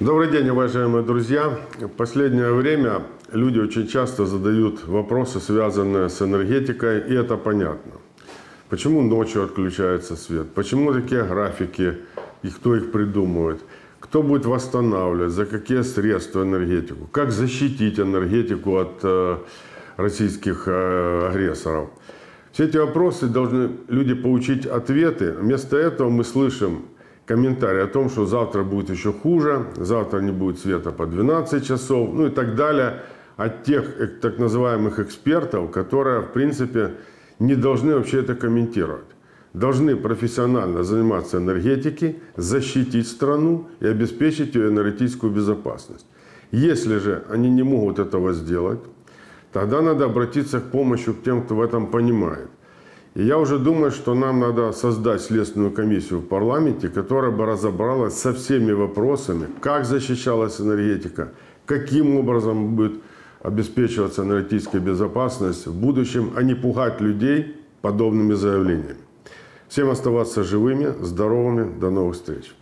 Добрый день, уважаемые друзья. В последнее время люди очень часто задают вопросы, связанные с энергетикой, и это понятно. Почему ночью отключается свет? Почему такие графики? И кто их придумывает? Кто будет восстанавливать? За какие средства энергетику? Как защитить энергетику от э, российских э, агрессоров? Все эти вопросы должны люди получить ответы. Вместо этого мы слышим комментарии о том, что завтра будет еще хуже, завтра не будет света по 12 часов, ну и так далее, от тех э, так называемых экспертов, которые, в принципе, не должны вообще это комментировать. Должны профессионально заниматься энергетикой, защитить страну и обеспечить ее энергетическую безопасность. Если же они не могут этого сделать, тогда надо обратиться к помощи к тем, кто в этом понимает. И я уже думаю, что нам надо создать следственную комиссию в парламенте, которая бы разобралась со всеми вопросами, как защищалась энергетика, каким образом будет обеспечиваться энергетическая безопасность в будущем, а не пугать людей подобными заявлениями. Всем оставаться живыми, здоровыми. До новых встреч.